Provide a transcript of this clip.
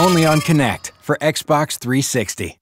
Only on Connect for Xbox 360.